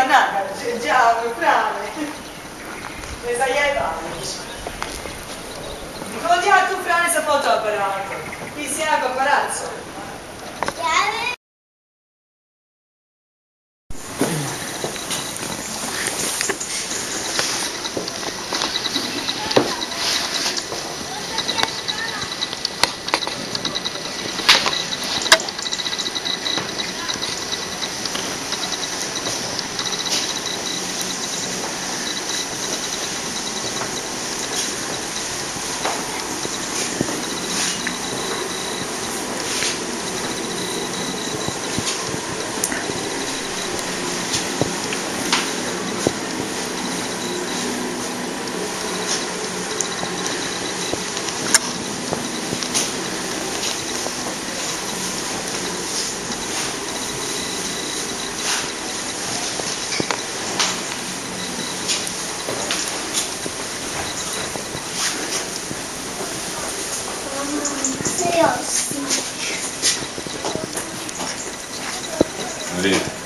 era nata, già neutrale, ne saiai pare. Ho odiato Frane sa foto apparato, chi si è a paparazzo. Vidi.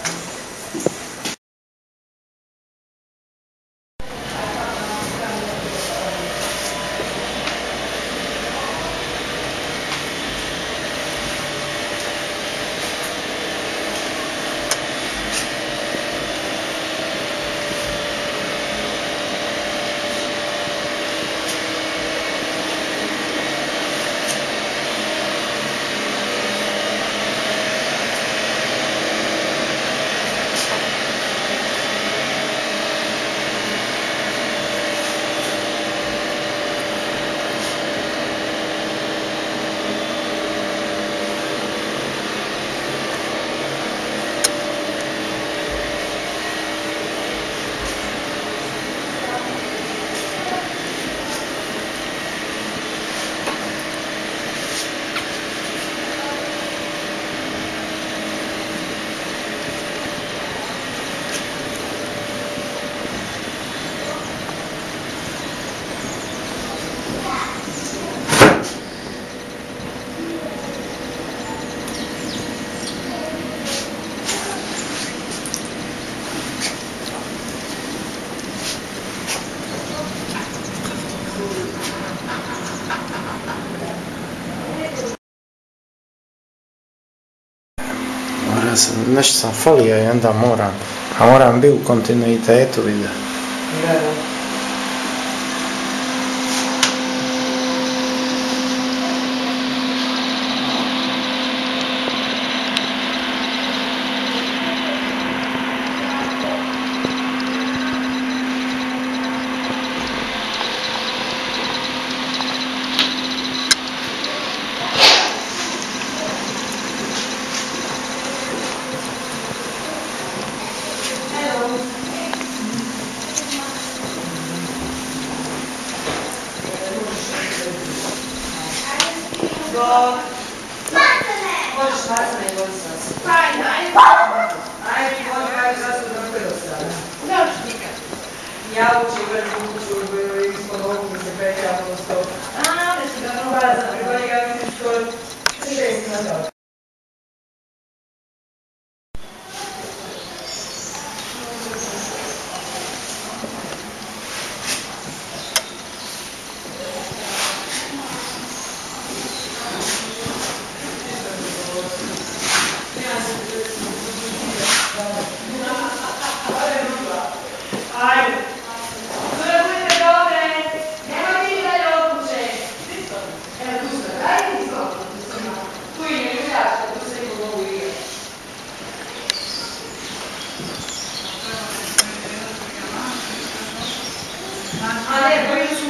Sam, nešto sam folija i onda moram, a moram biti u kontinuitetu videa. Dok. Možeš svatne i vodi sasvim. Ajde, vodi kaj sasvim da prvo strane. Ja uči vrtu kuću ispod ovu mi se peća ono sto. A, ne se da ono baza, prigodi ga mislim skoro šest na to.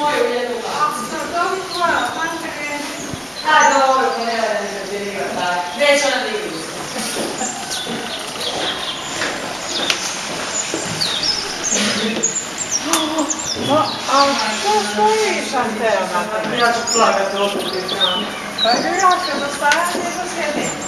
Ne, bojili su moje u jednu A, dobro, pa ne vada ne pretjerivati. Već ona da igra. No, a što stojiš, Anteo? Ja ću plakati opet u ekranu. Pa ja se dostavljam nego sjedi.